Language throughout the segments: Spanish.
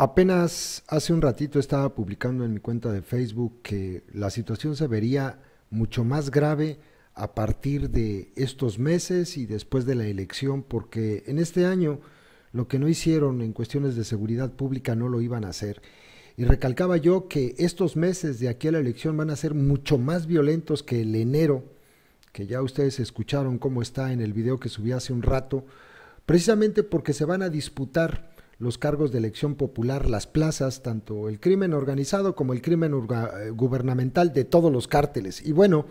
Apenas hace un ratito estaba publicando en mi cuenta de Facebook que la situación se vería mucho más grave a partir de estos meses y después de la elección, porque en este año lo que no hicieron en cuestiones de seguridad pública no lo iban a hacer. Y recalcaba yo que estos meses de aquí a la elección van a ser mucho más violentos que el enero, que ya ustedes escucharon cómo está en el video que subí hace un rato, precisamente porque se van a disputar los cargos de elección popular, las plazas, tanto el crimen organizado como el crimen eh, gubernamental de todos los cárteles. Y bueno,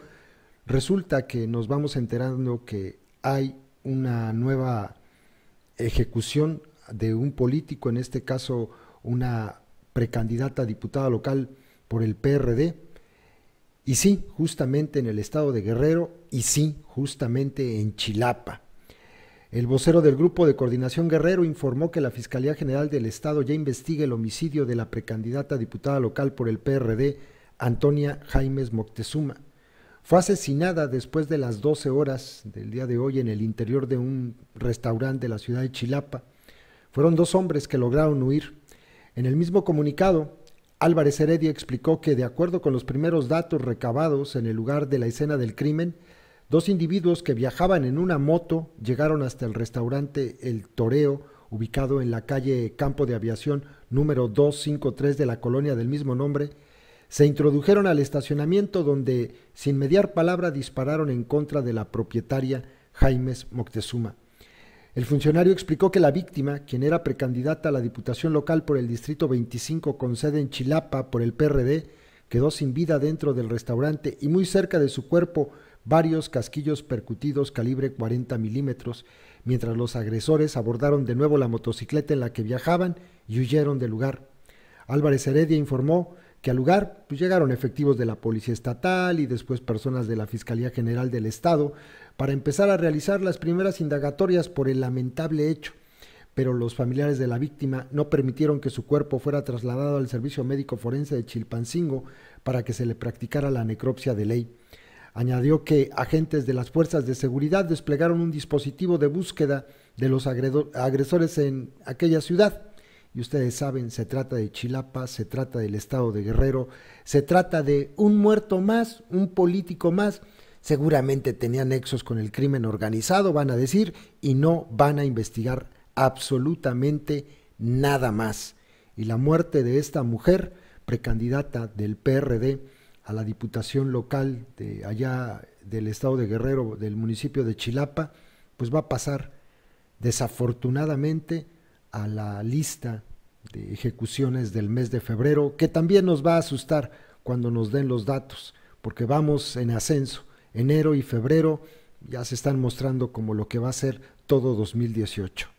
resulta que nos vamos enterando que hay una nueva ejecución de un político, en este caso una precandidata a diputada local por el PRD, y sí, justamente en el estado de Guerrero, y sí, justamente en Chilapa. El vocero del Grupo de Coordinación Guerrero informó que la Fiscalía General del Estado ya investiga el homicidio de la precandidata diputada local por el PRD, Antonia Jaimes Moctezuma. Fue asesinada después de las 12 horas del día de hoy en el interior de un restaurante de la ciudad de Chilapa. Fueron dos hombres que lograron huir. En el mismo comunicado, Álvarez Heredia explicó que, de acuerdo con los primeros datos recabados en el lugar de la escena del crimen, Dos individuos que viajaban en una moto llegaron hasta el restaurante El Toreo, ubicado en la calle Campo de Aviación número 253 de la colonia del mismo nombre. Se introdujeron al estacionamiento donde, sin mediar palabra, dispararon en contra de la propietaria Jaimes Moctezuma. El funcionario explicó que la víctima, quien era precandidata a la Diputación Local por el Distrito 25 con sede en Chilapa por el PRD, quedó sin vida dentro del restaurante y muy cerca de su cuerpo varios casquillos percutidos calibre 40 milímetros, mientras los agresores abordaron de nuevo la motocicleta en la que viajaban y huyeron del lugar. Álvarez Heredia informó que al lugar pues, llegaron efectivos de la Policía Estatal y después personas de la Fiscalía General del Estado para empezar a realizar las primeras indagatorias por el lamentable hecho, pero los familiares de la víctima no permitieron que su cuerpo fuera trasladado al Servicio Médico Forense de Chilpancingo para que se le practicara la necropsia de ley. Añadió que agentes de las fuerzas de seguridad desplegaron un dispositivo de búsqueda de los agresores en aquella ciudad. Y ustedes saben, se trata de Chilapa, se trata del estado de Guerrero, se trata de un muerto más, un político más. Seguramente tenía nexos con el crimen organizado, van a decir, y no van a investigar absolutamente nada más. Y la muerte de esta mujer, precandidata del PRD, a la diputación local de allá del estado de Guerrero, del municipio de Chilapa, pues va a pasar desafortunadamente a la lista de ejecuciones del mes de febrero, que también nos va a asustar cuando nos den los datos, porque vamos en ascenso. Enero y febrero ya se están mostrando como lo que va a ser todo 2018.